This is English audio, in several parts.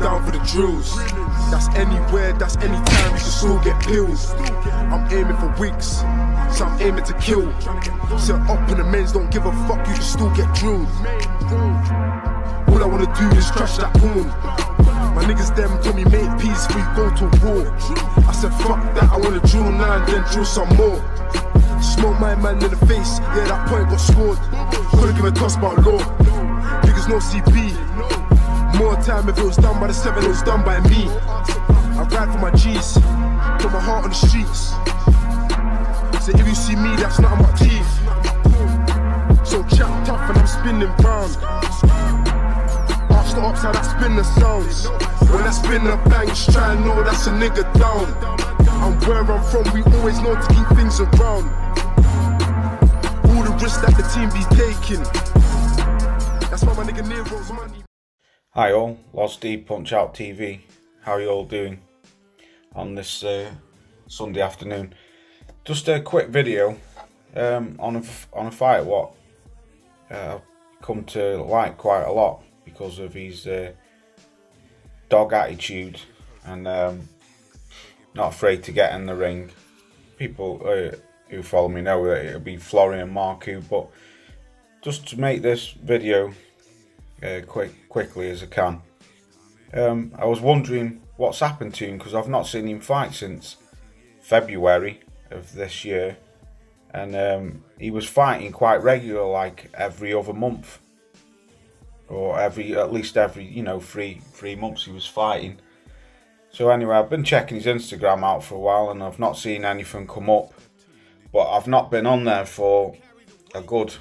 down for the drills. That's anywhere, that's anytime, you can still get pills. I'm aiming for weeks, so I'm aiming to kill. Set up in the men's, don't give a fuck, you can still get drilled. All I wanna do is crush that porn. My niggas them told me make peace you go to war. I said fuck that, I wanna drill and then drill some more. Smoke my man in the face, yeah that point got scored. Couldn't give a toss about law. Niggas no CP. More time if it was done by the seven, it was done by me. I ride for my G's, put my heart on the streets. So if you see me, that's not my teeth. So chat tough and I'm spinning round. Ask the how that spin the sounds. When I spin the bangs, try and know that's a nigga down. And where I'm from, we always know to keep things around. All the risks that the team be taking. That's why my nigga Nero's money. Hi all, Lozz D Punch Out TV. How are you all doing on this uh, Sunday afternoon? Just a quick video um, on a on a fight what uh, I've come to like quite a lot because of his uh, dog attitude and um, not afraid to get in the ring. People uh, who follow me know that it'll be Florian Marku, but just to make this video uh, quick quickly as I can. Um, I was wondering what's happened to him because I've not seen him fight since February of this year, and um, he was fighting quite regular, like every other month, or every at least every you know three three months he was fighting. So anyway, I've been checking his Instagram out for a while, and I've not seen anything come up, but I've not been on there for a good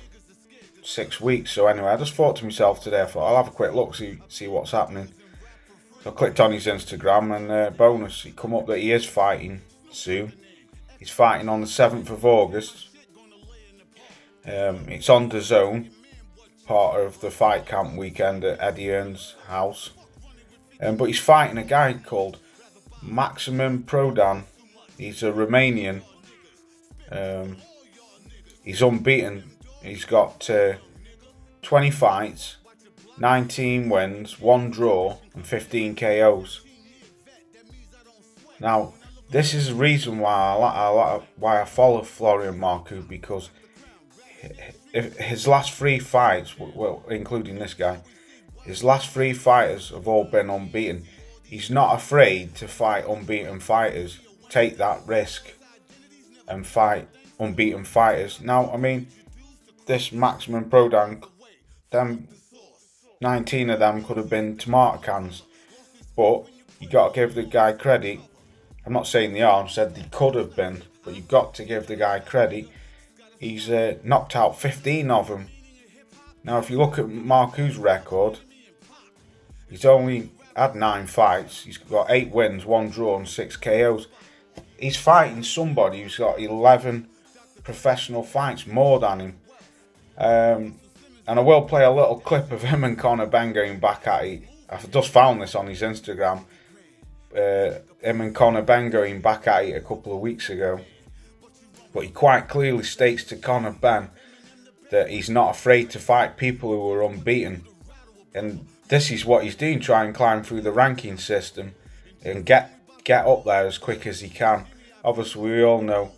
six weeks. So anyway, I just thought to myself today, I thought I'll have a quick look, see see what's happening. So I clicked on his Instagram and uh, bonus, he come up that he is fighting soon. He's fighting on the 7th of August. Um, it's on DAZN, part of the fight camp weekend at Eddie Hearn's house. Um, but he's fighting a guy called Maxim Prodan. He's a Romanian. Um, he's unbeaten He's got uh, 20 fights, 19 wins, 1 draw, and 15 KOs. Now, this is the reason why I, I, why I follow Florian Marku because his last three fights, well, including this guy, his last three fighters have all been unbeaten. He's not afraid to fight unbeaten fighters, take that risk, and fight unbeaten fighters. Now, I mean, this Maxim Prodan, them 19 of them could have been tomato cans. But you got to give the guy credit. I'm not saying they are, I said they could have been, but you've got to give the guy credit. He's uh, knocked out 15 of them. Now, if you look at Marku's record, he's only had nine fights. He's got eight wins, one draw, and six KOs. He's fighting somebody who's got 11 professional fights more than him. Um, and I will play a little clip of him and Conor Benn going back at it. I've just found this on his Instagram. Uh, him and Conor Benn going back at it a couple of weeks ago. But he quite clearly states to Conor Benn that he's not afraid to fight people who are unbeaten. And this is what he's doing, try and climb through the ranking system and get get up there as quick as he can. Obviously, we all know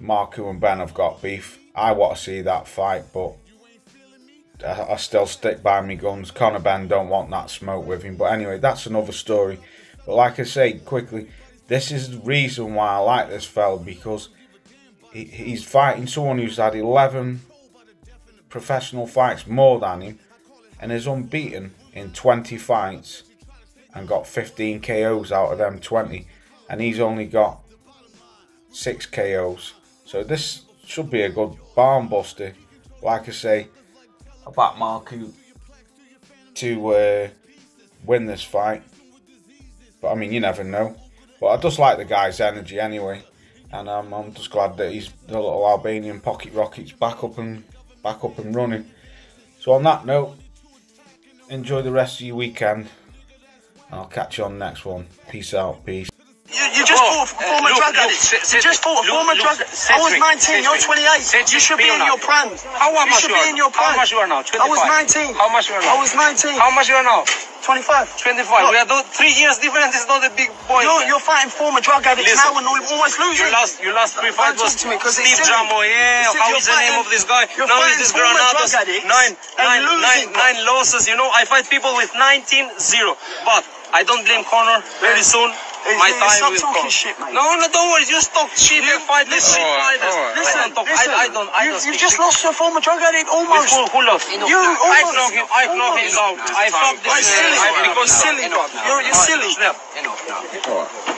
Marku and Benn have got beef. I want to see that fight, but I, still stick by my guns. Conor Benn don't want that smoke with him. But anyway, that's another story. But like I say, quickly, this is the reason why I like this fella because he, he's fighting someone who's had 11 professional fights more than him and is unbeaten in 20 fights and got 15 KOs out of them 20 and he's only got 6 KOs so this should be a good barn buster. Like I say, I back Marku to uh, win this fight. But I mean, you never know. But I just like the guy's energy anyway, and um, I'm just glad that he's the little Albanian pocket rockets back up and back up and running. So on that note, enjoy the rest of your weekend. I'll catch you on the next one. Peace out. Peace. You, you just oh, fought a uh, former drug addict. You just fought a former drug addict. I was 19, you're 28. You should be in your prime. How You much should you be are? in your How prime. much you are now? 25. I was 19. How much you are now? I was 19. How much you are now? 25. 25. We are do- three years difference It's not a big point. You're, you're fighting former drug addicts Listen. now and al- almost losing. Your last, your last three fights was to me, Steve. Jamo. Yeah, how is the name of this guy? Now is this Granados. drug addicts Nine, and nine, losing, nine, nine losses. You know, I fight people with 19-0. But I don't blame Conor. Very soon, Hey, my hey, time stop will talking come. shit. No, no, don't worry. Just talk shit You- and fight. Let's listen. shit fighters. alright, I don't talk. Listen, I, I don't. I you, don't you just shit. lost a former drug addict almost. who, who lost? You I almost. knock him. I knock him out. I fucked this. silly. I, because You're silly. You're, silly. Snap. Alright.